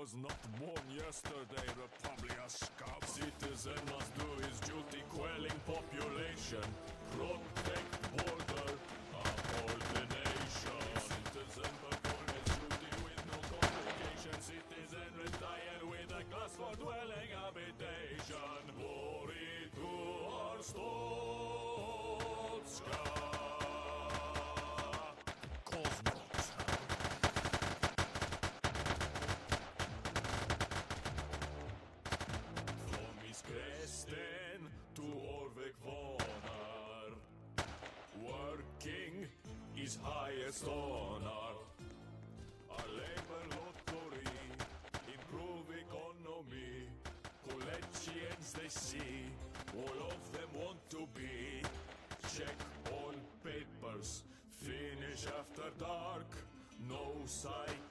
was not born yesterday, Republia scum. Citizen must do his duty, quelling population, protect border, uphold the nation. Citizen perform his duty with no complication. Citizen retire with a class for dwelling habitation. Is highest honor Our labor lottery Improve economy. Kolechians they see? All of them want to be. Check all papers Finish after dark. No side